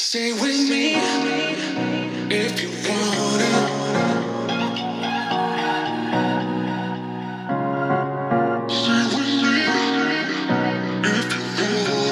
Stay with me if you wanna. Stay with me if you wanna.